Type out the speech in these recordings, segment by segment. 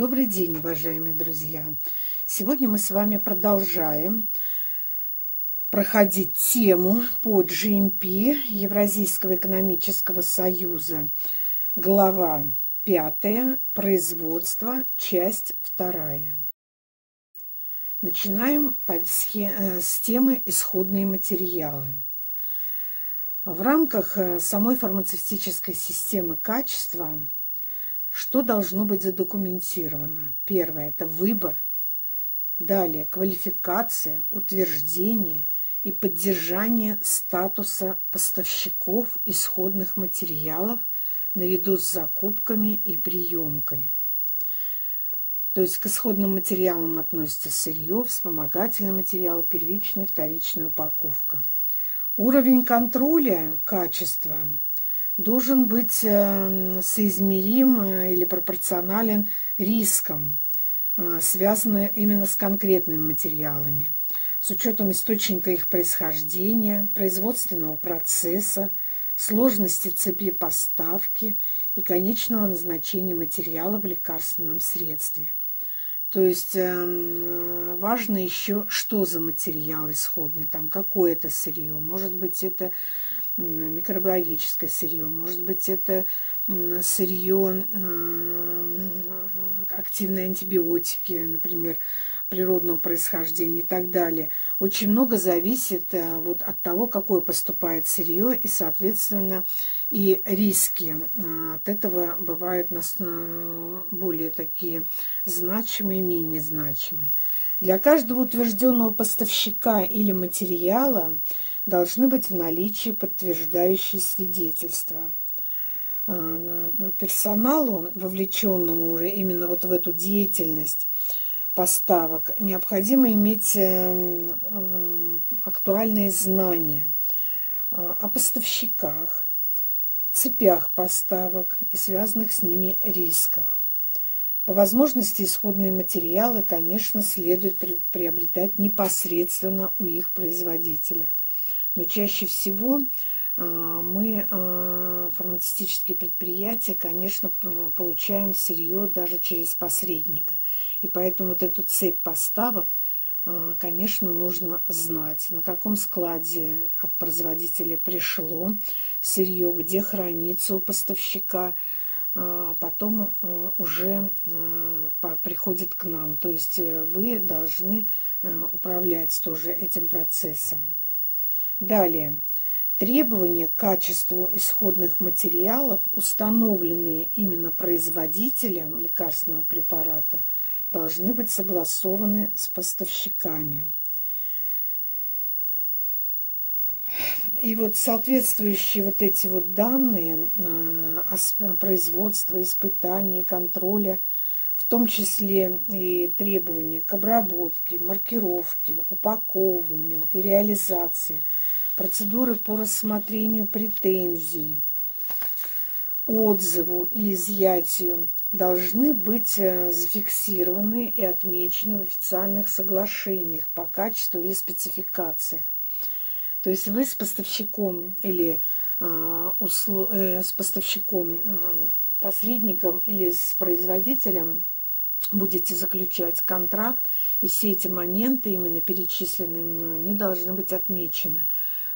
Добрый день, уважаемые друзья! Сегодня мы с вами продолжаем проходить тему по GMP Евразийского экономического союза. Глава пятая. Производство. Часть вторая. Начинаем э, с темы исходные материалы. В рамках э, самой фармацевтической системы качества – что должно быть задокументировано? Первое – это выбор. Далее – квалификация, утверждение и поддержание статуса поставщиков исходных материалов наряду с закупками и приемкой. То есть к исходным материалам относятся сырье, вспомогательные материалы, первичная вторичная упаковка. Уровень контроля качества должен быть эм, соизмерим э, или пропорционален рискам, э, связанным именно с конкретными материалами, с учетом источника их происхождения, производственного процесса, сложности цепи поставки и конечного назначения материала в лекарственном средстве. То есть важно еще, что за материал исходный, там какое это сырье. Может быть, это микробиологическое сырье, может быть, это сырье, активные антибиотики, например, природного происхождения и так далее. Очень много зависит э, вот от того, какое поступает сырье, и, соответственно, и риски э, от этого бывают э, более такие значимые, менее значимые. Для каждого утвержденного поставщика или материала должны быть в наличии подтверждающие свидетельства. А, персоналу, вовлеченному уже именно вот в эту деятельность поставок, необходимо иметь э, актуальные знания а, о поставщиках, цепях поставок и связанных с ними рисках. По возможности исходные материалы, конечно, следует приобретать непосредственно у их производителя – но чаще всего а, мы, а, фармацевтические предприятия, конечно, получаем сырье даже через посредника. И поэтому вот эту цепь поставок, а, конечно, нужно знать, на каком складе от производителя пришло сырье, где хранится у поставщика, потом уже приходит к нам. То есть э, вы должны э, управлять тоже этим процессом. Далее. Требования к качеству исходных материалов, установленные именно производителем лекарственного препарата, должны быть согласованы с поставщиками. И вот соответствующие вот эти вот данные э, производства, испытаний, контроля, в том числе и требования к обработке, маркировке, упаковыванию и реализации – процедуры по рассмотрению претензий, отзыву и изъятию должны быть э, зафиксированы и отмечены в официальных соглашениях по качеству или спецификациях. То есть вы с поставщиком или э, э, с поставщиком, посредником или с производителем будете заключать контракт, и все эти моменты, именно перечисленные мною, не должны быть отмечены.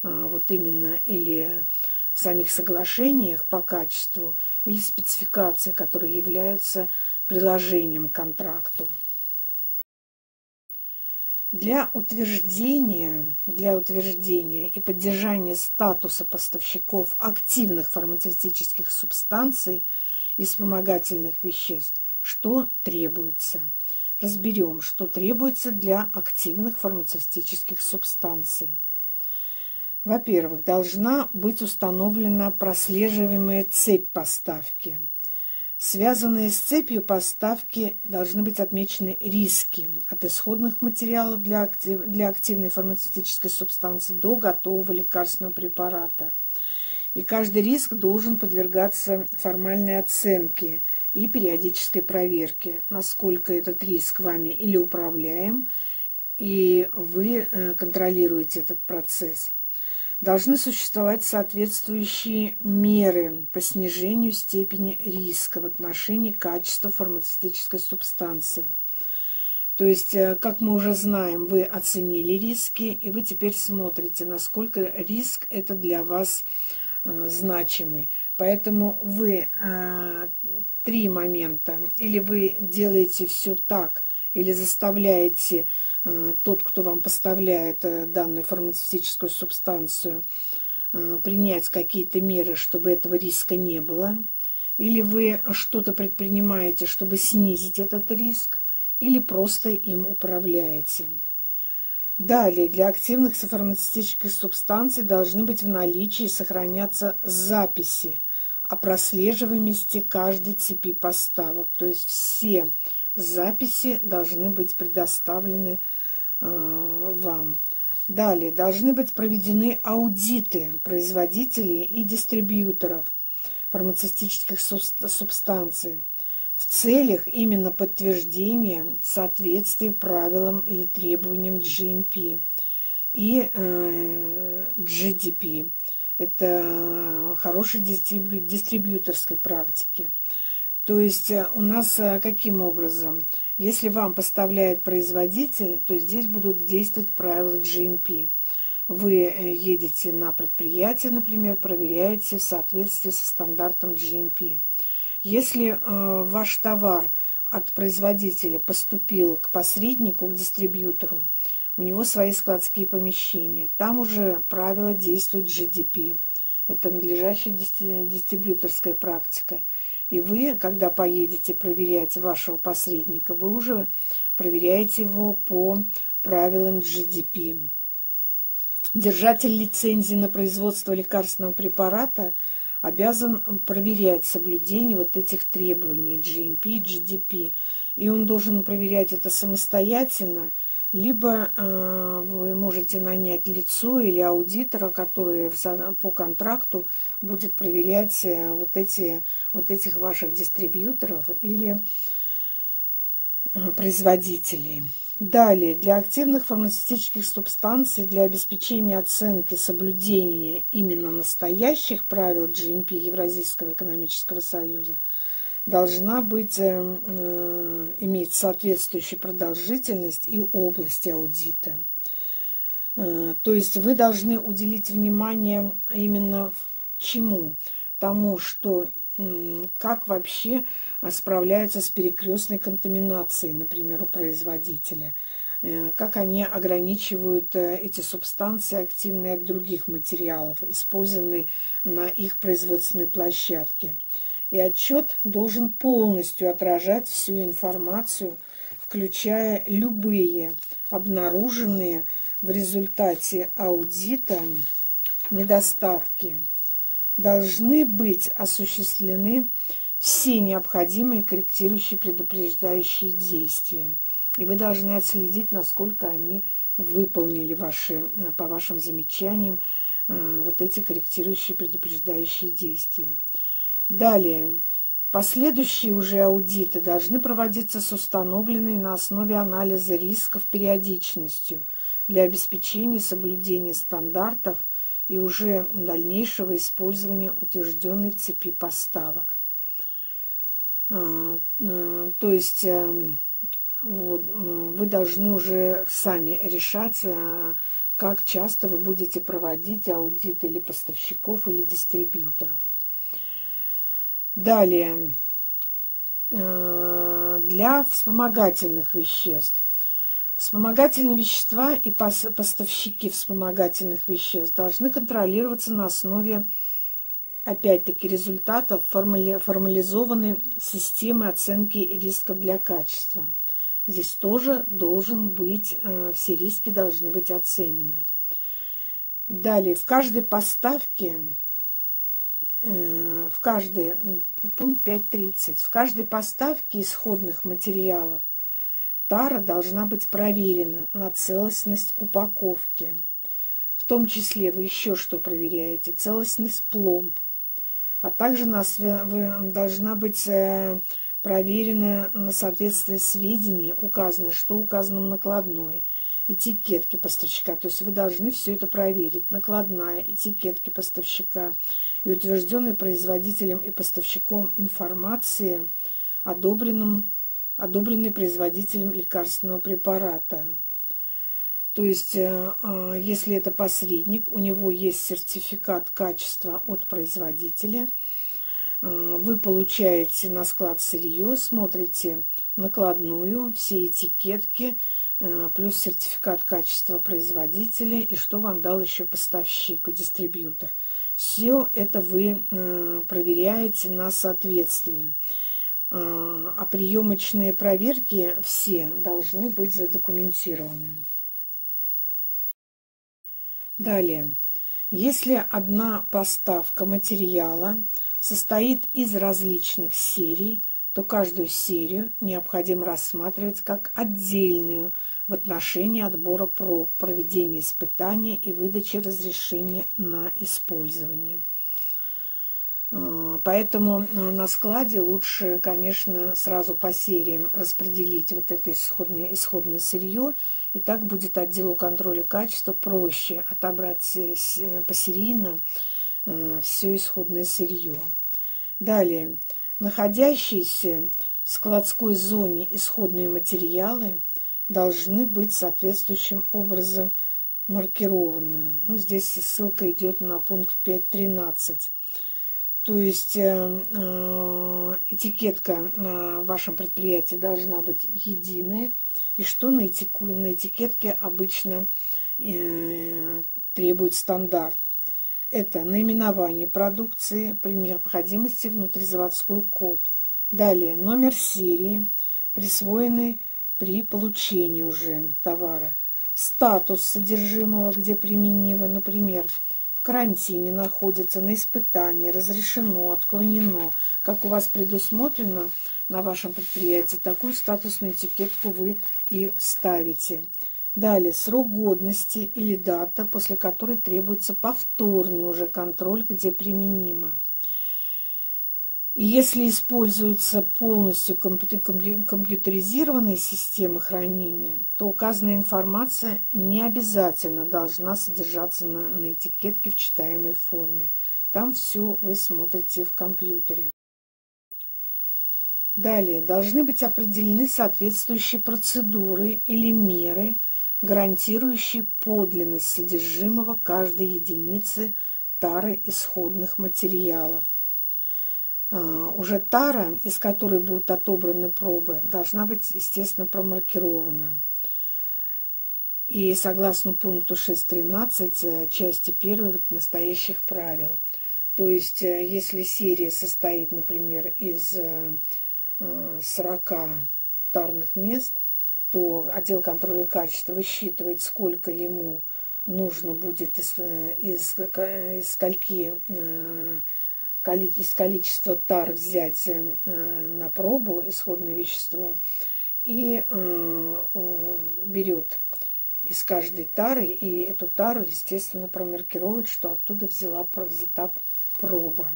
А, вот именно или в самих соглашениях по качеству, или спецификации, которые являются приложением к контракту. Для утверждения, для утверждения и поддержания статуса поставщиков активных фармацевтических субстанций и вспомогательных веществ, что требуется? Разберем, что требуется для активных фармацевтических субстанций. Во-первых, должна быть установлена прослеживаемая цепь поставки. Связанные с цепью поставки должны быть отмечены риски от исходных материалов для, актив, для активной фармацевтической субстанции до готового лекарственного препарата. И каждый риск должен подвергаться формальной оценке и периодической проверке, насколько этот риск вами или управляем, и вы э, контролируете этот процесс. Должны существовать соответствующие меры по снижению степени риска в отношении качества фармацевтической субстанции. То есть, э, как мы уже знаем, вы оценили риски, и вы теперь смотрите, насколько риск это для вас э, значимый. Поэтому вы э, три момента. Или вы делаете все так, или заставляете Э, тот, кто вам поставляет э, данную фармацевтическую субстанцию, э, принять какие-то меры, чтобы этого риска не было, или вы что-то предпринимаете, чтобы снизить этот риск, или просто им управляете. Далее, для активных фармацевтических субстанций должны быть в наличии сохраняться записи о прослеживаемости каждой цепи поставок. То есть все записи должны быть предоставлены э, вам. Далее, должны быть проведены аудиты производителей и дистрибьюторов фармацевтических субстанций в целях именно подтверждения соответствия правилам или требованиям GMP и э, GDP. Это хорошей дистрибьюторской практики. То есть э, у нас э, каким образом? Если вам поставляет производитель, то здесь будут действовать правила GMP. Вы э, едете на предприятие, например, проверяете в соответствии со стандартом GMP. Если э, ваш товар от производителя поступил к посреднику, к дистрибьютору, у него свои складские помещения. Там уже правила действуют GDP. Это надлежащая дистрибьюторская практика. И вы, когда поедете проверять вашего посредника, вы уже проверяете его по правилам GDP. Держатель лицензии на производство лекарственного препарата обязан проверять соблюдение вот этих требований GMP, GDP. И он должен проверять это самостоятельно – либо э, вы можете нанять лицо или аудитора, который по контракту будет проверять э, вот, эти, вот этих ваших дистрибьюторов или э, производителей. Далее, для активных фармацевтических субстанций, для обеспечения оценки соблюдения именно настоящих правил GMP Евразийского экономического союза – должна быть, э, э, иметь соответствующую продолжительность и область аудита. Э, то есть вы должны уделить внимание именно чему? Тому, что как вообще справляются с перекрестной контаминацией, например, у производителя, как они ограничивают эти субстанции активные от других материалов, использованные на их производственной площадке и отчет должен полностью отражать всю информацию, включая любые обнаруженные в результате аудита недостатки. Должны быть осуществлены все необходимые корректирующие предупреждающие действия. И вы должны отследить, насколько они выполнили ваши, по вашим замечаниям э, вот эти корректирующие предупреждающие действия. Далее. Последующие уже аудиты должны проводиться с установленной на основе анализа рисков периодичностью для обеспечения соблюдения стандартов и уже дальнейшего использования утвержденной цепи поставок. А, а, то есть э, вот, вы должны уже сами решать, э, как часто вы будете проводить аудит или поставщиков, или дистрибьюторов. Далее, э, для вспомогательных веществ. Вспомогательные вещества и поставщики вспомогательных веществ должны контролироваться на основе, опять-таки, результатов формализованной системы оценки рисков для качества. Здесь тоже должен быть, э, все риски должны быть оценены. Далее, в каждой поставке Э, в каждой, пункт 5.30, в каждой поставке исходных материалов тара должна быть проверена на целостность упаковки. В том числе вы еще что проверяете? Целостность пломб. А также нас, вы, должна быть э, проверена на соответствие сведений, указано, что указано в накладной. этикетки поставщика. То есть вы должны все это проверить. Накладная, этикетки поставщика и утвержденный производителем и поставщиком информации, одобренным, одобренный производителем лекарственного препарата. То есть, э, э, если это посредник, у него есть сертификат качества от производителя, э, вы получаете на склад сырье, смотрите накладную, все этикетки, плюс сертификат качества производителя и что вам дал еще поставщик, дистрибьютор. Все это вы проверяете на соответствие. А приемочные проверки все должны быть задокументированы. Далее. Если одна поставка материала состоит из различных серий, то каждую серию необходимо рассматривать как отдельную в отношении отбора проб, проведения испытаний и выдачи разрешения на использование. Э, поэтому э, на складе лучше, конечно, сразу по сериям распределить вот это исходное, исходное сырье, и так будет отделу контроля качества проще отобрать э, посерийно все исходное сырье. Далее, находящиеся в складской зоне исходные материалы должны быть соответствующим образом маркированы. Ну, здесь ссылка идет на пункт 5.13. То есть э, э, этикетка на вашем предприятии должна быть единая. И что на, этику, на этикетке обычно э, требует стандарт? Это наименование продукции, при необходимости внутризаводской код. Далее номер серии, присвоенный при получении уже товара. Статус содержимого, где применимо, например, карантине находится, на испытании, разрешено, отклонено, как у вас предусмотрено на вашем предприятии, такую статусную этикетку вы и ставите. Далее, срок годности или дата, после которой требуется повторный уже контроль, где применимо. И если используются полностью компьютеризированные системы хранения, то указанная информация не обязательно должна содержаться на, на этикетке в читаемой форме. Там все вы смотрите в компьютере. Далее, должны быть определены соответствующие процедуры или меры, гарантирующие подлинность содержимого каждой единицы тары исходных материалов. А, уже тара, из которой будут отобраны пробы, должна быть, естественно, промаркирована. И согласно пункту 6.13 э, части 1 вот, настоящих правил. То есть, э, если серия состоит, например, из 40 э, тарных мест, то отдел контроля качества высчитывает, сколько ему нужно будет из, из, из скольки из количества тар взять э, на пробу исходное вещество и э, берет из каждой тары, и эту тару, естественно, промаркирует, что оттуда взяла, взята проба.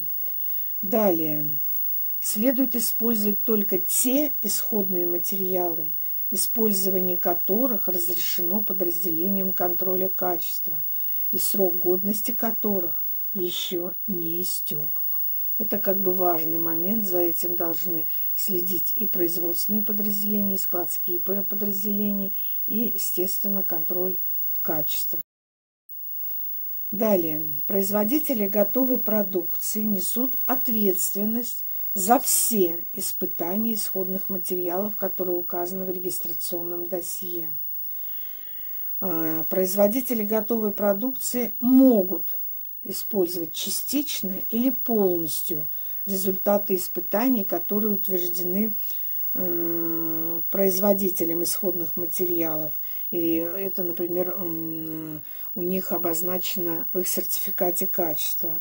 Далее. Следует использовать только те исходные материалы, использование которых разрешено подразделением контроля качества и срок годности которых еще не истек. Это как бы важный момент, за этим должны следить и производственные подразделения, и складские подразделения, и, естественно, контроль качества. Далее. Производители готовой продукции несут ответственность за все испытания исходных материалов, которые указаны в регистрационном досье. А, производители готовой продукции могут использовать частично или полностью результаты испытаний, которые утверждены э, производителем исходных материалов. И это, например, у них обозначено в их сертификате качества.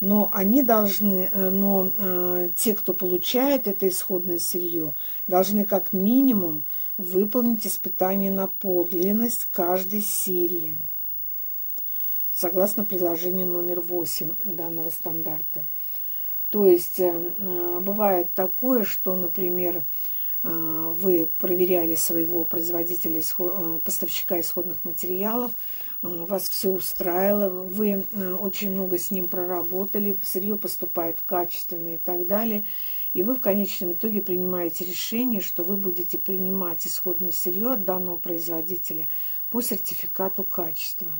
Но они должны, э, но э, те, кто получает это исходное сырье, должны как минимум выполнить испытание на подлинность каждой серии согласно приложению номер 8 данного стандарта. То есть э, э, бывает такое, что, например, вы проверяли своего производителя, поставщика исходных материалов, вас все устраивало, вы очень много с ним проработали, сырье поступает качественное и так далее. И вы в конечном итоге принимаете решение, что вы будете принимать исходное сырье от данного производителя по сертификату качества.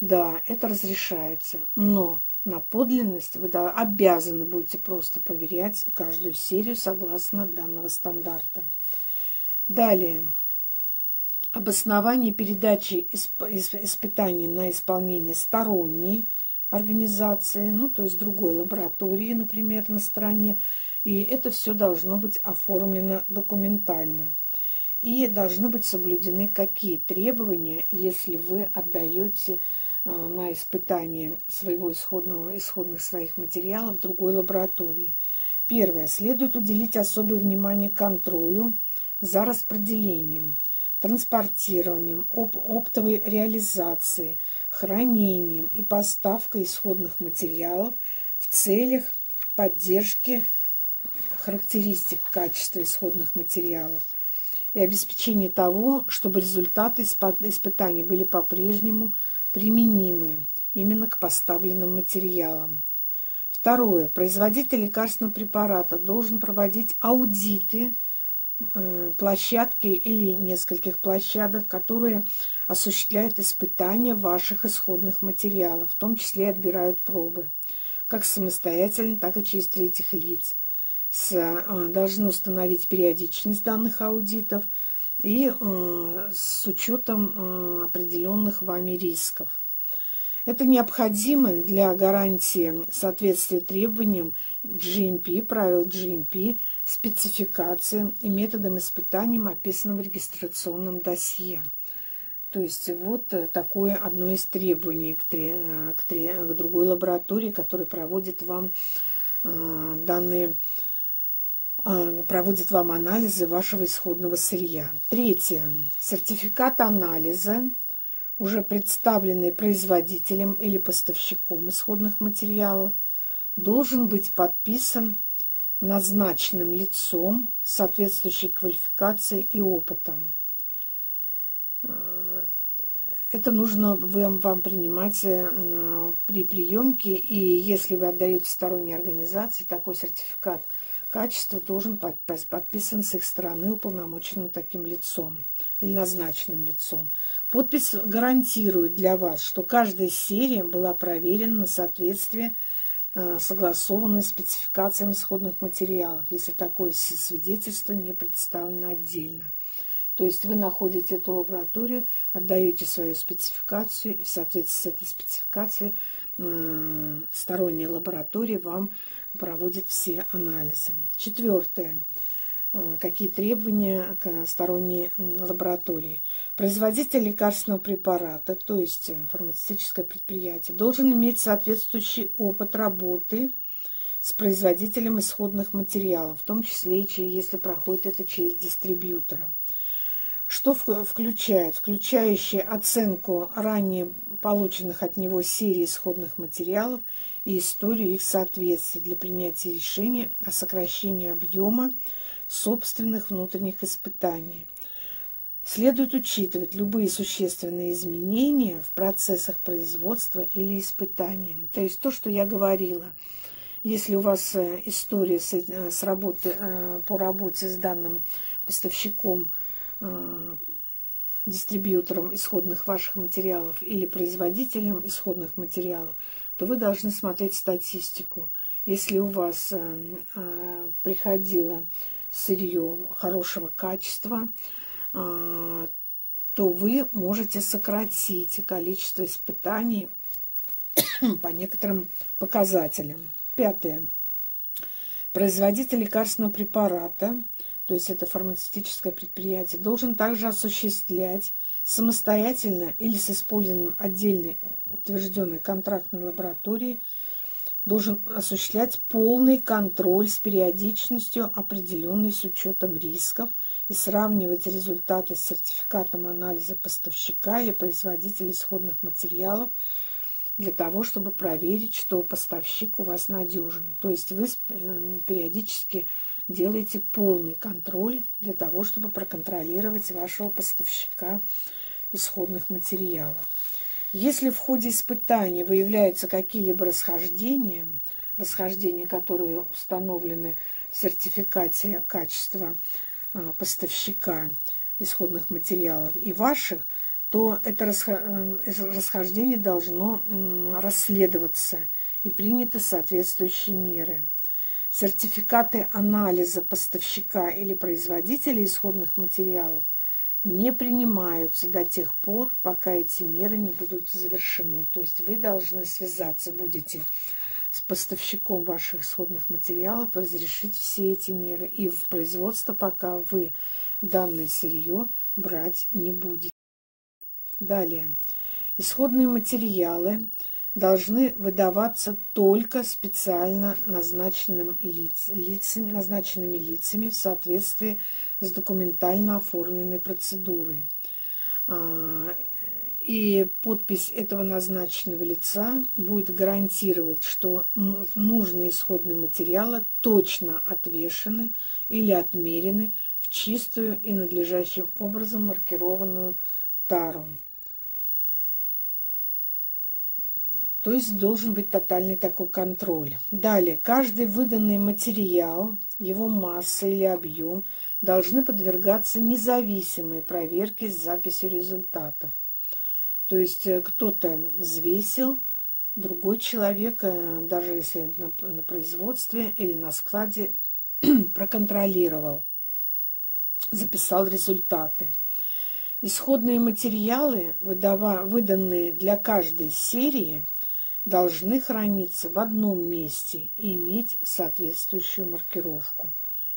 Да, это разрешается, но на подлинность вы обязаны будете просто проверять каждую серию согласно данного стандарта. Далее. Обоснование передачи испытаний на исполнение сторонней организации, ну, то есть другой лаборатории, например, на стороне. И это все должно быть оформлено документально. И должны быть соблюдены какие требования, если вы отдаете на испытание своего исходного, исходных своих материалов в другой лаборатории. Первое. Следует уделить особое внимание контролю за распределением, транспортированием, оп оптовой реализацией, хранением и поставкой исходных материалов в целях поддержки характеристик качества исходных материалов – и обеспечение того, чтобы результаты испытаний были по-прежнему применимы именно к поставленным материалам. Второе. Производитель лекарственного препарата должен проводить аудиты э, площадки или нескольких площадок, которые осуществляют испытания ваших исходных материалов, в том числе и отбирают пробы, как самостоятельно, так и через третьих лиц – с, э, должны установить периодичность данных аудитов и э, с учетом э, определенных вами рисков. Это необходимо для гарантии соответствия требованиям GMP, правил GMP, спецификации и методам испытаний, описанным в регистрационном досье. То есть вот такое одно из требований к, к, к другой лаборатории, которая проводит вам данные а, проводит вам анализы вашего исходного сырья. Третье. Сертификат анализа, уже представленный производителем или поставщиком исходных материалов, должен быть подписан назначенным лицом соответствующей квалификацией и опытом. А, это нужно вам, вам принимать э, при приемке, и если вы отдаете сторонней организации такой сертификат – качества должен подписан с их стороны уполномоченным таким лицом или назначенным лицом. Подпись гарантирует для вас, что каждая серия была проверена на соответствие э, согласованной спецификациям исходных материалов, если такое свидетельство не представлено отдельно. То есть вы находите эту лабораторию, отдаете свою спецификацию, и в соответствии с этой спецификацией э, сторонняя лаборатория вам проводит все анализы. Четвертое. Э, какие требования к сторонней лаборатории? Производитель лекарственного препарата, то есть фармацевтическое предприятие, должен иметь соответствующий опыт работы с производителем исходных материалов, в том числе если проходит это через дистрибьютора. Что включает? Включающий оценку ранее полученных от него серий исходных материалов – и историю их соответствия для принятия решения о сокращении объема собственных внутренних испытаний. Следует учитывать любые существенные изменения в процессах производства или испытания. То есть то, что я говорила. Если у вас э, история с, э, с работы, э, по работе с данным поставщиком, дистрибьютором исходных ваших материалов или производителем исходных материалов, то вы должны смотреть статистику. Если у вас э, э, приходило сырье хорошего качества, э, то вы можете сократить количество испытаний по некоторым показателям. Пятое. Производитель лекарственного препарата – то есть это фармацевтическое предприятие, должен также осуществлять самостоятельно или с использованием отдельной утвержденной контрактной лаборатории, должен осуществлять полный контроль с периодичностью, определенной с учетом рисков, и сравнивать результаты с сертификатом анализа поставщика или производителя исходных материалов для того, чтобы проверить, что поставщик у вас надежен. То есть вы э, периодически делаете полный контроль для того, чтобы проконтролировать вашего поставщика исходных материалов. Если в ходе испытаний выявляются какие-либо расхождения, расхождения, которые установлены в сертификате качества а, поставщика исходных материалов и ваших, то это э, расхождение должно расследоваться и приняты соответствующие меры. Сертификаты анализа поставщика или производителя исходных материалов – не принимаются до тех пор, пока эти меры не будут завершены. То есть вы должны связаться будете с поставщиком ваших исходных материалов, разрешить все эти меры. И в производство пока вы данное сырье брать не будете. Далее. Исходные материалы должны выдаваться только специально назначенным лиц, лицами, назначенными лицами в соответствии с документально оформленной процедурой. А, и подпись этого назначенного лица будет гарантировать, что нужные исходные материалы точно отвешены или отмерены в чистую и надлежащим образом маркированную тару. То есть должен быть тотальный такой контроль. Далее, каждый выданный материал, его масса или объем должны подвергаться независимой проверке с записью результатов. То есть э, кто-то взвесил, другой человек, э, даже если на, на производстве или на складе, проконтролировал, записал результаты. Исходные материалы, выдава, выданные для каждой серии – должны храниться в одном месте и иметь соответствующую маркировку.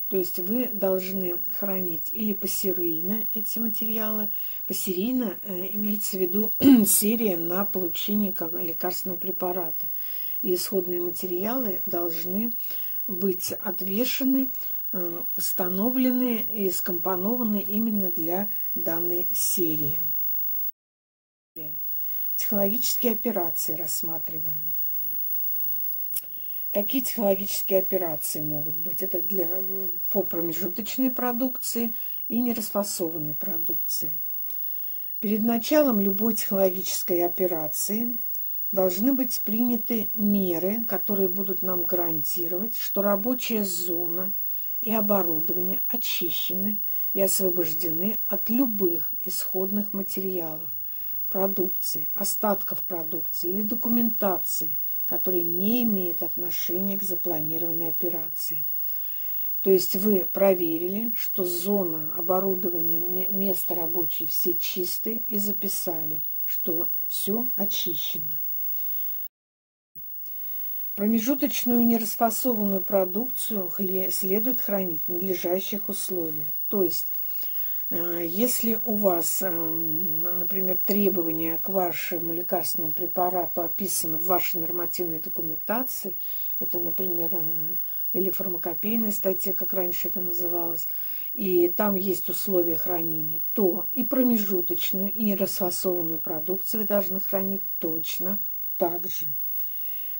То есть вы должны хранить или посерийно эти материалы. Посерийно э, имеется в виду серия на получение лекарственного препарата. И исходные материалы должны быть отвешены, э, установлены и скомпонованы именно для данной серии. Технологические операции рассматриваем. Какие технологические операции могут быть? Это для, по промежуточной продукции и нерасфасованной продукции. Перед началом любой технологической операции должны быть приняты меры, которые будут нам гарантировать, что рабочая зона и оборудование очищены и освобождены от любых исходных материалов, продукции, остатков продукции или документации, которые не имеют отношения к запланированной операции. То есть вы проверили, что зона оборудования, место рабочее все чистые и записали, что все очищено. Промежуточную нерасфасованную продукцию следует хранить в надлежащих условиях. То есть если у вас, эм, например, требования к вашему лекарственному препарату описаны в вашей нормативной документации, это, например, э, или фармакопейной статье, как раньше это называлось, и там есть условия хранения, то и промежуточную, и нерасфасованную продукцию вы должны хранить точно так же.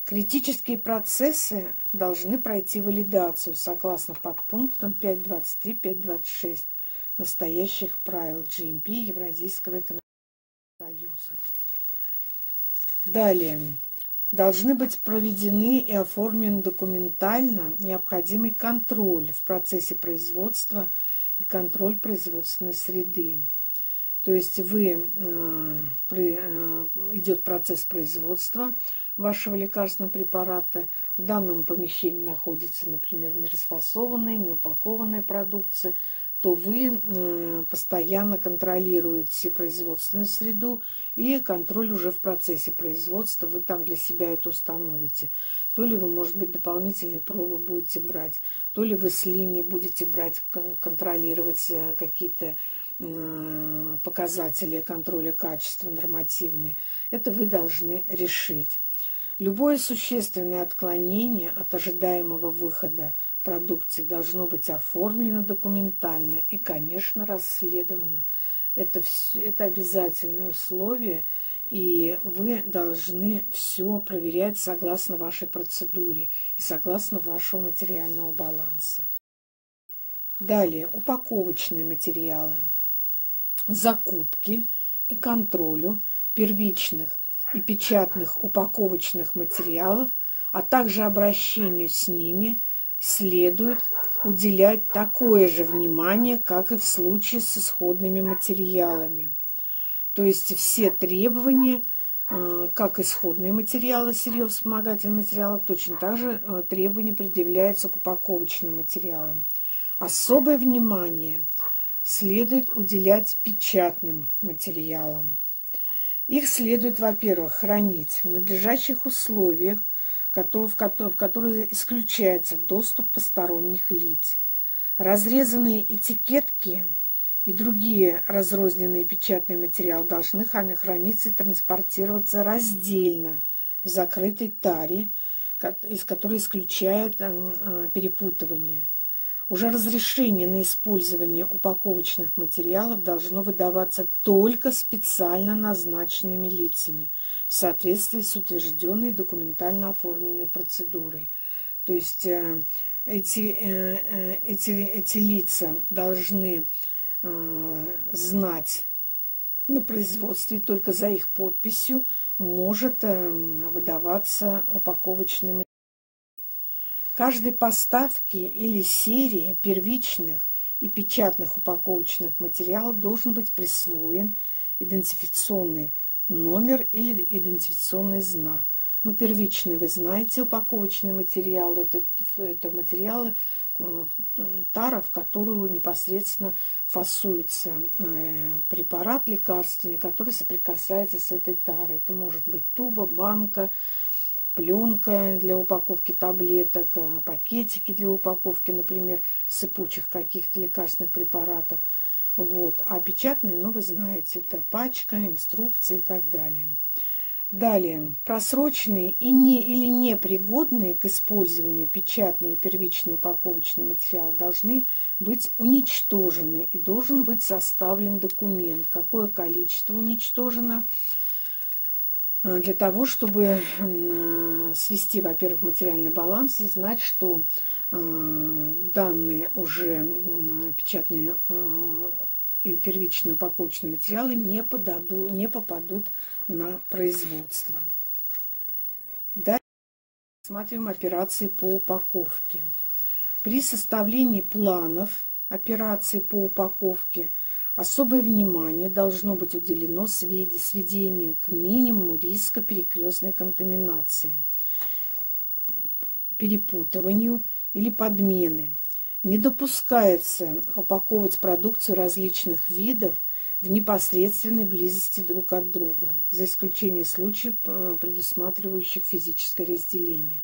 Критические процессы должны пройти валидацию согласно подпунктам 5.23, 5.26 настоящих правил GMP Евразийского экономического союза. Далее. Должны быть проведены и оформлены документально необходимый контроль в процессе производства и контроль производственной среды. То есть вы, э, при, э, идет процесс производства вашего лекарственного препарата. В данном помещении находится, например, нерасфасованная, неупакованная продукция – то вы э, постоянно контролируете производственную среду и контроль уже в процессе производства. Вы там для себя это установите. То ли вы, может быть, дополнительные пробы будете брать, то ли вы с линии будете брать, контролировать э, какие-то э, показатели контроля качества нормативные. Это вы должны решить. Любое существенное отклонение от ожидаемого выхода – продукции должно быть оформлено документально и, конечно, расследовано. Это, все, это обязательное условие, и вы должны все проверять согласно вашей процедуре и согласно вашего материального баланса. Далее, упаковочные материалы. Закупки и контролю первичных и печатных упаковочных материалов, а также обращению с ними следует уделять такое же внимание, как и в случае с исходными материалами. То есть все требования, э, как исходные материалы, сырье вспомогательные материалы, точно так же э, требования предъявляются к упаковочным материалам. Особое внимание следует уделять печатным материалам. Их следует, во-первых, хранить в надлежащих условиях, в которые исключается доступ посторонних лиц. Разрезанные этикетки и другие разрозненные печатные материалы должны храниться и транспортироваться раздельно в закрытой таре, из которой исключает э, перепутывание. Уже разрешение на использование упаковочных материалов должно выдаваться только специально назначенными лицами в соответствии с утвержденной документально оформленной процедурой. То есть э, эти, э, э, эти, эти лица должны знать на производстве, только за их подписью может выдаваться упаковочный материал каждой поставки или серии первичных и печатных упаковочных материалов должен быть присвоен идентификационный номер или идентификационный знак. Ну, первичный, вы знаете, упаковочные материалы, это, это материалы, э, тара, в которую непосредственно фасуется э, препарат лекарственный, который соприкасается с этой тарой. Это может быть туба, банка, пленка для упаковки таблеток, э, пакетики для упаковки, например, сыпучих каких-то лекарственных препаратов. Вот. А печатные, ну, вы знаете, это пачка, инструкции и так далее. Далее, просроченные и не, или непригодные к использованию печатные и первичные упаковочные материалы должны быть уничтожены и должен быть составлен документ, какое количество уничтожено, Э, для того, чтобы э, свести, во-первых, материальный баланс и знать, что э, данные уже печатные и первичные упаковочные материалы не, подаду, не попадут на производство. Далее рассматриваем операции по упаковке. При составлении планов операций по упаковке – Особое внимание должно быть уделено сведению к минимуму риска перекрестной контаминации, перепутыванию или подмены. Не допускается упаковывать продукцию различных видов в непосредственной близости друг от друга, за исключением случаев, э, предусматривающих физическое разделение.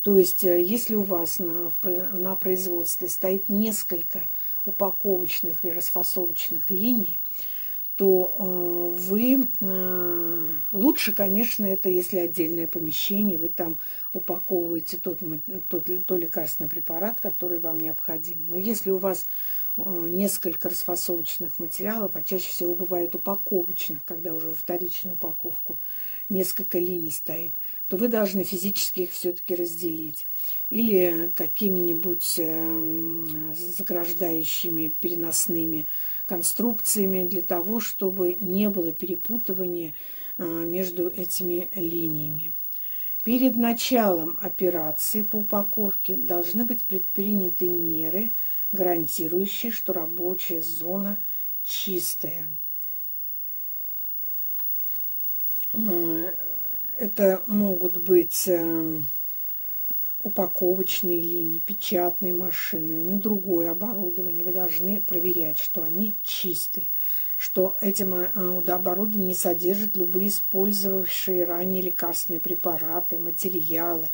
То есть, э, если у вас на, на производстве стоит несколько упаковочных и расфасовочных линий, то э, вы э, лучше, конечно, это если отдельное помещение, вы там упаковываете тот, тот, то лекарственный препарат, который вам необходим. Но если у вас э, несколько расфасовочных материалов, а чаще всего бывает упаковочных, когда уже во вторичную упаковку несколько линий стоит, то вы должны физически их все-таки разделить. Или какими-нибудь э, заграждающими переносными конструкциями для того, чтобы не было перепутывания э, между этими линиями. Перед началом операции по упаковке должны быть предприняты меры, гарантирующие, что рабочая зона чистая. Э, это могут быть э, упаковочные линии, печатные машины, ну, другое оборудование. Вы должны проверять, что они чистые, что этим э, оборудование не содержит любые использовавшие ранее лекарственные препараты, материалы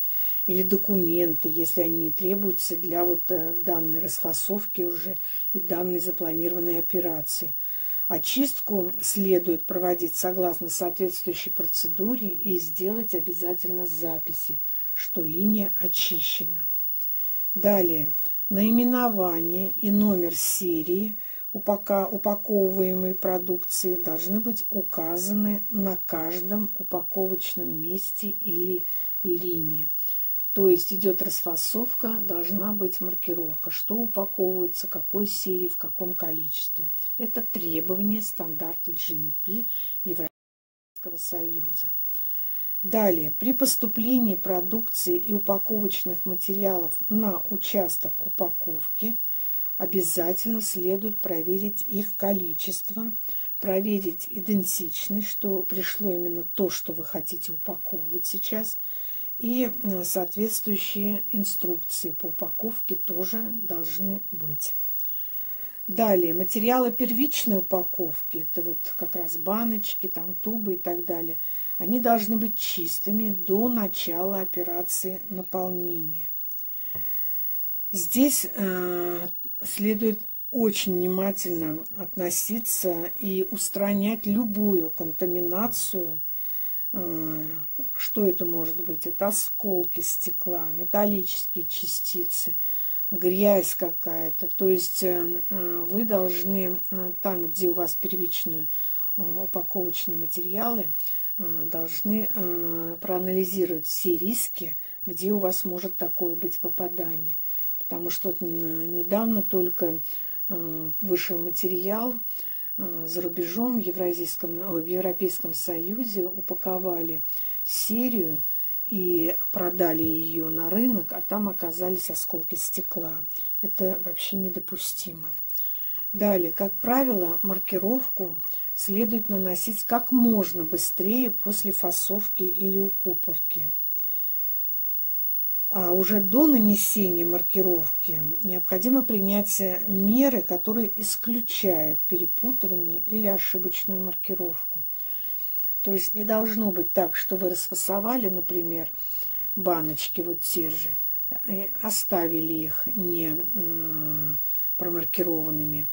или документы, если они не требуются для вот данной расфасовки уже и данной запланированной операции – Очистку следует проводить согласно соответствующей процедуре и сделать обязательно записи, что линия очищена. Далее. Наименование и номер серии упаковываемой продукции должны быть указаны на каждом упаковочном месте или линии. То есть идет расфасовка, должна быть маркировка, что упаковывается, какой серии, в каком количестве. Это требование стандарта GMP Европейского Союза. Далее, при поступлении продукции и упаковочных материалов на участок упаковки обязательно следует проверить их количество, проверить идентичность, что пришло именно то, что вы хотите упаковывать сейчас – и э, соответствующие инструкции по упаковке тоже должны быть. Далее, материалы первичной упаковки, это вот как раз баночки, там тубы и так далее, они должны быть чистыми до начала операции наполнения. Здесь э, следует очень внимательно относиться и устранять любую контаминацию что это может быть? Это осколки стекла, металлические частицы, грязь какая-то. То есть э, э, вы должны там, где у вас первичные упаковочные материалы, должны проанализировать все риски, где у вас может такое быть попадание. Потому что недавно только вышел материал, Э, за рубежом, в, Евразийском, в Европейском Союзе упаковали серию и продали ее на рынок, а там оказались осколки стекла. Это вообще недопустимо. Далее, как правило, маркировку следует наносить как можно быстрее после фасовки или укупорки. А уже до нанесения маркировки необходимо принять меры, которые исключают перепутывание или ошибочную маркировку. То есть не должно быть так, что вы расфасовали, например, баночки вот те же, оставили их не э, промаркированными,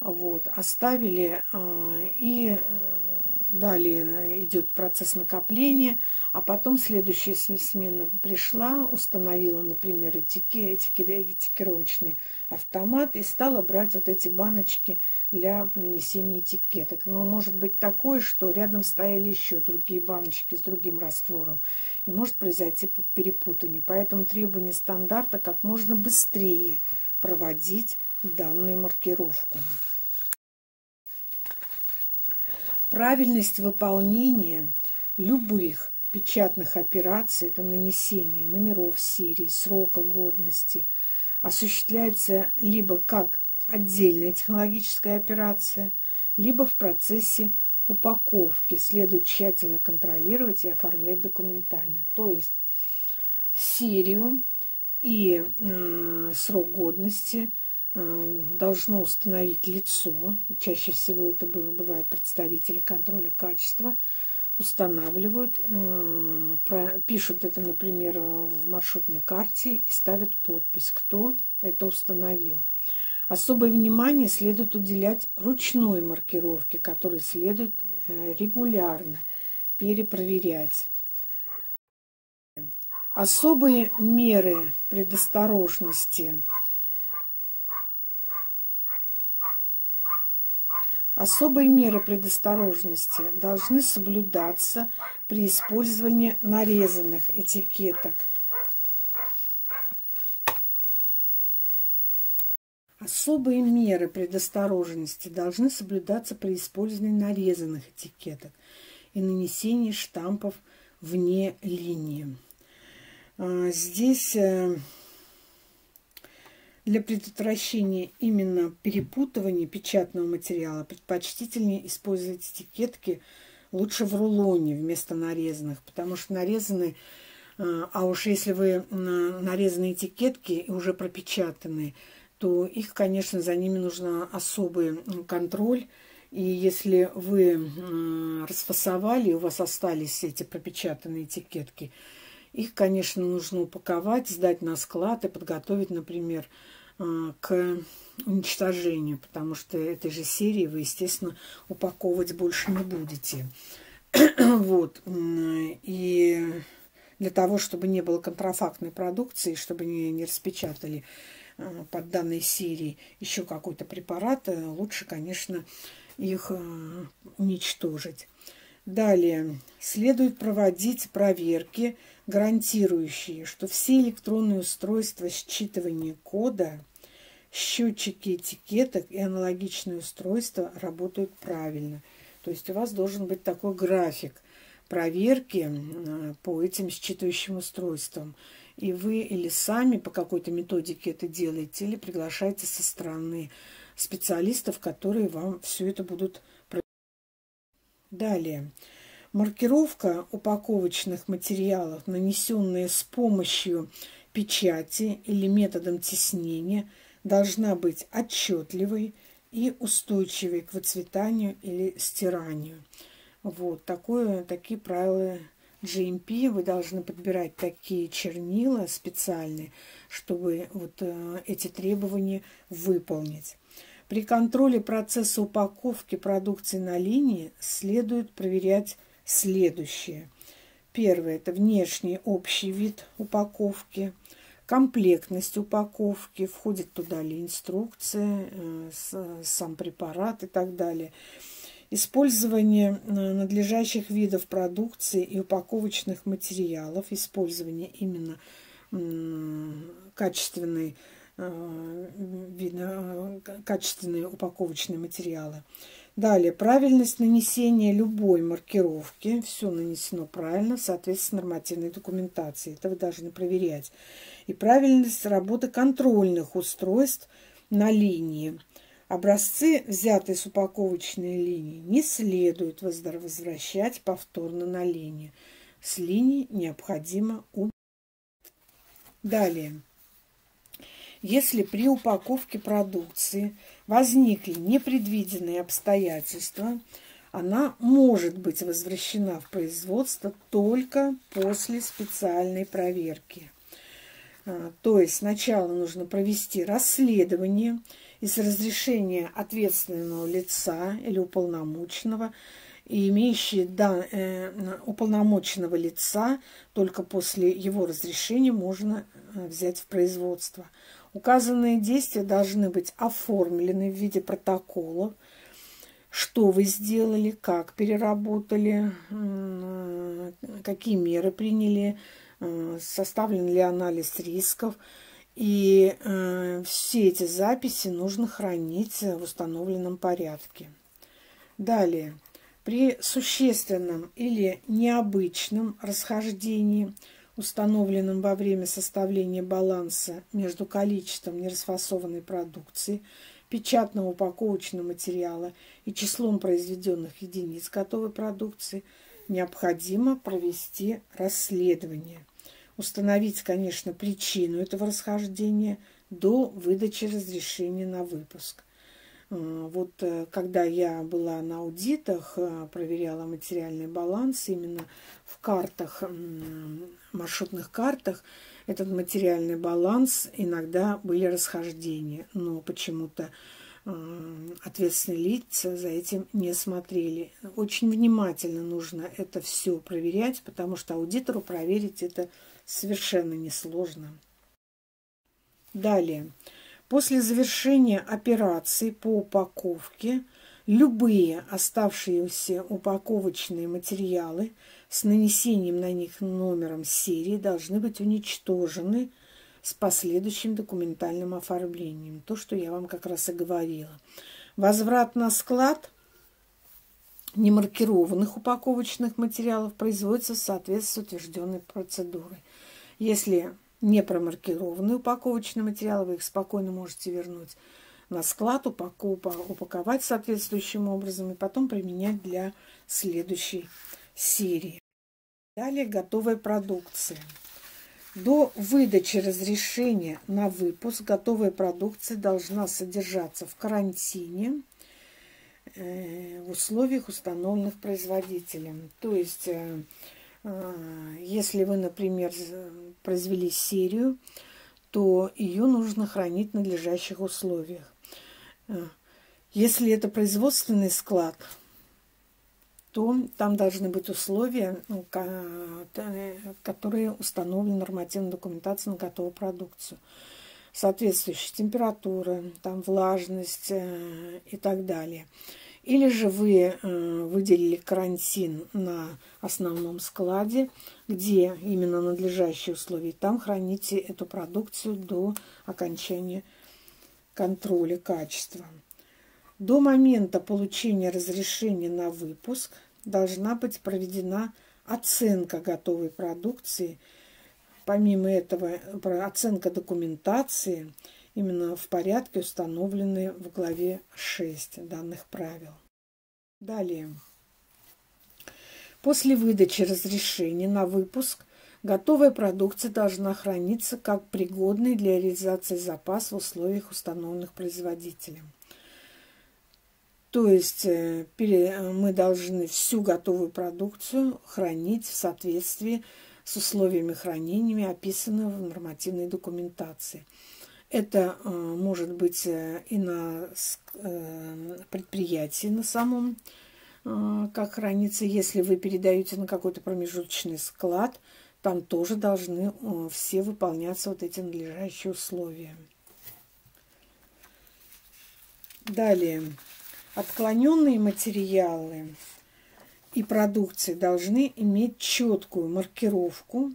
вот, оставили э, и э, Далее идет процесс накопления, а потом следующая смена пришла, установила, например, этики, этики, этикировочный автомат и стала брать вот эти баночки для нанесения этикеток. Но может быть такое, что рядом стояли еще другие баночки с другим раствором, и может произойти перепутание. Поэтому требование стандарта как можно быстрее проводить данную маркировку. Правильность выполнения любых печатных операций, это нанесение номеров серии, срока годности, осуществляется либо как отдельная технологическая операция, либо в процессе упаковки следует тщательно контролировать и оформлять документально. То есть серию и э, срок годности – должно установить лицо, чаще всего это бывают представители контроля качества, устанавливают, э, пишут это, например, в маршрутной карте и ставят подпись, кто это установил. Особое внимание следует уделять ручной маркировке, которую следует э, регулярно перепроверять. Особые меры предосторожности – Особые меры предосторожности должны соблюдаться при использовании нарезанных этикеток. Особые меры предосторожности должны соблюдаться при использовании нарезанных этикеток и нанесении штампов вне линии. А, здесь э, для предотвращения именно перепутывания печатного материала предпочтительнее использовать этикетки лучше в рулоне вместо нарезанных, потому что нарезанные, а, а уж если вы нарезанные этикетки уже пропечатанные, то их, конечно, за ними нужно особый контроль. И если вы расфасовали, у вас остались эти пропечатанные этикетки, их, конечно, нужно упаковать, сдать на склад и подготовить, например, к уничтожению, потому что этой же серии вы, естественно, упаковывать больше не будете. вот. И для того, чтобы не было контрафактной продукции, чтобы не, не распечатали а, под данной серии еще какой-то препарат, э, лучше, конечно, их уничтожить. Далее, следует проводить проверки, гарантирующие, что все электронные устройства считывания кода, счетчики этикеток и аналогичные устройства работают правильно. То есть у вас должен быть такой график проверки по этим считывающим устройствам. И вы или сами по какой-то методике это делаете, или приглашаете со стороны специалистов, которые вам все это будут Далее. Маркировка упаковочных материалов, нанесенная с помощью печати или методом теснения, должна быть отчетливой и устойчивой к выцветанию или стиранию. Вот такое, такие правила GMP. Вы должны подбирать такие чернила специальные, чтобы вот э, эти требования выполнить. При контроле процесса упаковки продукции на линии следует проверять следующее. Первое – это внешний общий вид упаковки, комплектность упаковки, входит туда ли инструкция, э, сам препарат и так далее. Использование э, надлежащих видов продукции и упаковочных материалов, использование именно качественной Э, видно качественные упаковочные материалы. Далее, правильность нанесения любой маркировки. Все нанесено правильно в соответствии с нормативной документацией. Это вы должны проверять. И правильность работы контрольных устройств на линии. Образцы, взятые с упаковочной линии, не следует возвращать повторно на линию. С линии необходимо убрать. Далее. Если при упаковке продукции возникли непредвиденные обстоятельства, она может быть возвращена в производство только после специальной проверки. А, то есть сначала нужно провести расследование из разрешения ответственного лица или уполномоченного, и имеющие да, э, уполномоченного лица, только после его разрешения можно э, взять в производство. Указанные действия должны быть оформлены в виде протоколов, что вы сделали, как переработали, какие меры приняли, э, составлен ли анализ рисков. И э, все эти записи нужно хранить в установленном порядке. Далее. При существенном или необычном расхождении – установленным во время составления баланса между количеством нерасфасованной продукции, печатного упаковочного материала и числом произведенных единиц готовой продукции, необходимо провести расследование. Установить, конечно, причину этого расхождения до выдачи разрешения на выпуск. Э, вот э, когда я была на аудитах, э, проверяла материальный баланс, именно в картах, маршрутных картах, этот материальный баланс иногда были расхождения, но почему-то ответственные лица за этим не смотрели. Очень внимательно нужно это все проверять, потому что аудитору проверить это совершенно несложно. Далее. После завершения операции по упаковке любые оставшиеся упаковочные материалы с нанесением на них номером серии должны быть уничтожены с последующим документальным оформлением. То, что я вам как раз и говорила. Возврат на склад немаркированных упаковочных материалов производится в соответствии с утвержденной процедурой. Если не промаркированные упаковочные материалы, вы их спокойно можете вернуть на склад, упаковать соответствующим образом и потом применять для следующей серии. Далее готовая продукция. До выдачи разрешения на выпуск готовая продукция должна содержаться в карантине э, в условиях, установленных производителем. То есть э, а, если вы, например, произвели серию, то ее нужно хранить в надлежащих условиях. Если это производственный склад, то там должны быть условия, ну, которые установлены нормативной документацией на готовую продукцию. Соответствующая температура, там влажность э, и так далее. Или же вы э, выделили карантин на основном складе, где именно надлежащие условия, там храните эту продукцию до окончания контроля качества. До момента получения разрешения на выпуск должна быть проведена оценка готовой продукции. Помимо этого, оценка документации именно в порядке, установленные в главе 6 данных правил. Далее. После выдачи разрешения на выпуск готовая продукция должна храниться как пригодный для реализации запас в условиях, установленных производителем. То есть э, мы должны всю готовую продукцию хранить в соответствии с условиями хранения, описанными в нормативной документации. Это э, может быть э, и на предприятии на самом, как хранится. Если вы передаете на какой-то промежуточный склад, там тоже должны все выполняться вот эти надлежащие условия. Далее. Отклоненные материалы и продукции должны иметь четкую маркировку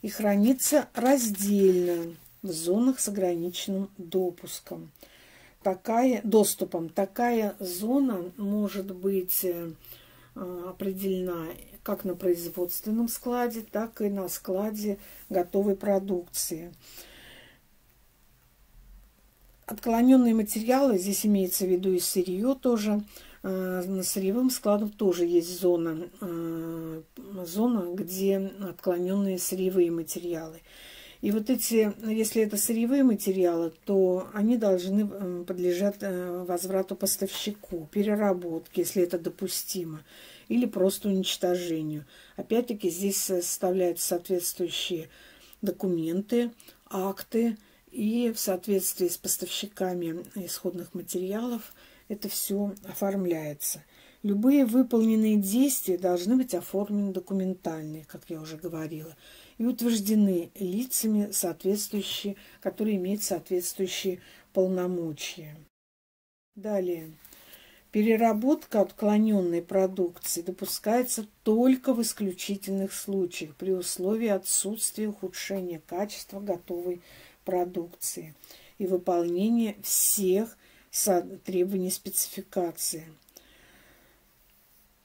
и храниться раздельно в зонах с ограниченным допуском. Такая, доступом. Такая зона может быть э, определена как на производственном складе, так и на складе готовой продукции. Отклоненные материалы, здесь имеется в виду и сырье тоже, э, на сырьевым складом тоже есть зона, э, зона, где отклоненные сырьевые материалы. И вот эти, если это сырьевые материалы, то они должны э, подлежать возврату поставщику, переработке, если это допустимо, или просто уничтожению. Опять-таки здесь составляются соответствующие документы, акты, и в соответствии с поставщиками исходных материалов это все оформляется. Любые выполненные действия должны быть оформлены документально, как я уже говорила, и утверждены лицами, соответствующие, которые имеют соответствующие полномочия. Далее. Переработка отклоненной продукции допускается только в исключительных случаях при условии отсутствия ухудшения качества готовой продукции и выполнение всех требований спецификации.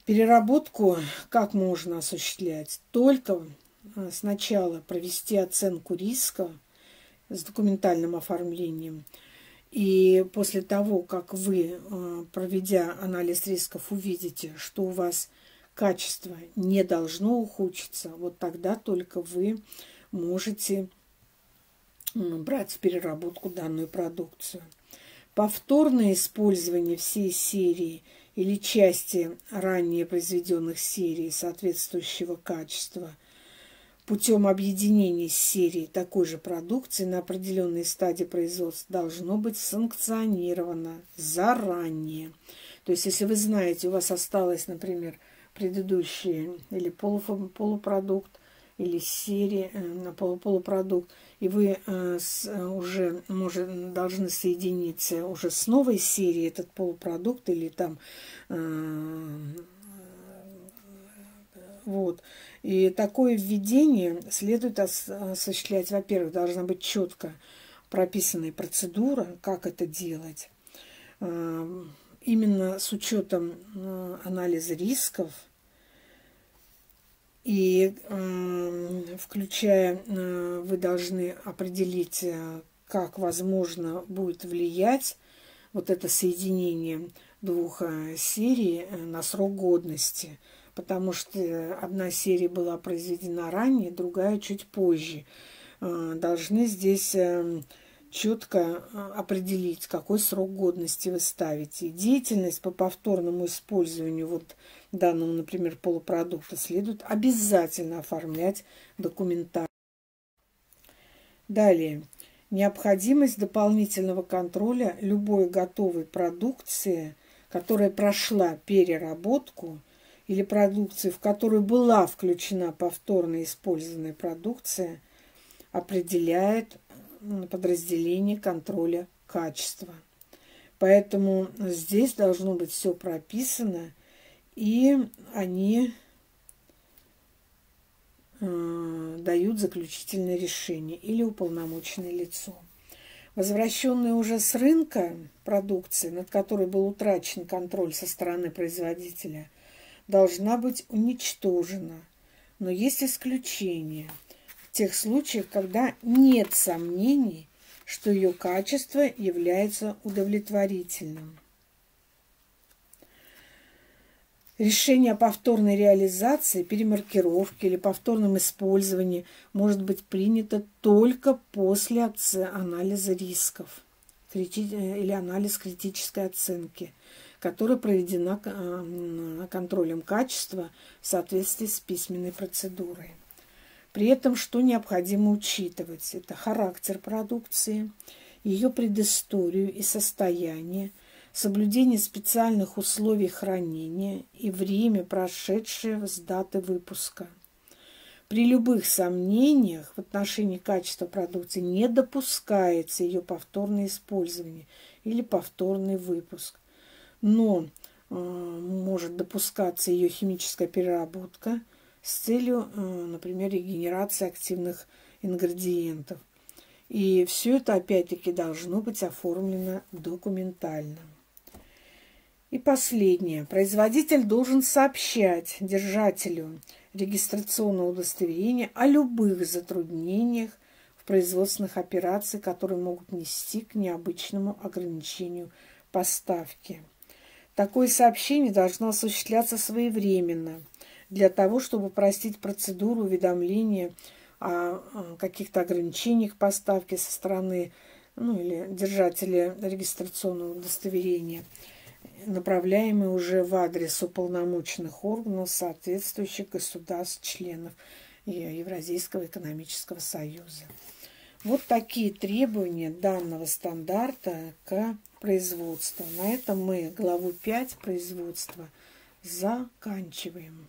Переработку как можно осуществлять? Только э, сначала провести оценку риска с документальным оформлением. И после того, как вы, э, проведя анализ рисков, увидите, что у вас качество не должно ухудшиться, вот тогда только вы можете брать в переработку данную продукцию. Повторное использование всей серии или части ранее произведенных серий соответствующего качества путем объединения с серией такой же продукции на определенной стадии производства должно быть санкционировано заранее. То есть, если вы знаете, у вас осталось, например, предыдущий или полупродукт, или серии, э, полупродукт, и вы э, э, уже может, должны соединиться уже с новой серией этот полупродукт или там вот. И такое введение следует осуществлять, во-первых, должна быть четко прописанная процедура, как это делать, именно с учетом анализа рисков – и включая, э, вы должны определить, э, как возможно будет влиять вот это соединение двух э, серий на срок годности. Потому что одна серия была произведена ранее, другая чуть позже. Должны здесь четко определить, какой срок годности вы ставите. деятельность по повторному использованию вот данного, например, полупродукта следует обязательно оформлять документально. Далее. Необходимость дополнительного контроля любой готовой продукции, которая прошла переработку, или продукции, в которую была включена повторно использованная продукция, определяет подразделение контроля качества. Поэтому здесь должно быть все прописано, и они э, дают заключительное решение или уполномоченное лицо. Возвращенная уже с рынка продукции, над которой был утрачен контроль со стороны производителя, должна быть уничтожена. Но есть исключения. В тех случаях, когда нет сомнений, что ее качество является удовлетворительным. Решение о повторной реализации, перемаркировке или повторном использовании может быть принято только после анализа рисков или анализ критической оценки, которая проведена э, контролем качества в соответствии с письменной процедурой. При этом что необходимо учитывать? Это характер продукции, ее предысторию и состояние, соблюдение специальных условий хранения и время, прошедшее с даты выпуска. При любых сомнениях в отношении качества продукции не допускается ее повторное использование или повторный выпуск. Но э, может допускаться ее химическая переработка – с целью, э, например, регенерации активных ингредиентов. И все это, опять-таки, должно быть оформлено документально. И последнее. Производитель должен сообщать держателю регистрационного удостоверения о любых затруднениях в производственных операциях, которые могут нести к необычному ограничению поставки. Такое сообщение должно осуществляться своевременно – для того, чтобы простить процедуру уведомления о каких-то ограничениях поставки со стороны ну, или держателя регистрационного удостоверения, направляемые уже в адрес уполномоченных органов соответствующих государств-членов Евразийского экономического союза. Вот такие требования данного стандарта к производству. На этом мы главу 5 производства заканчиваем.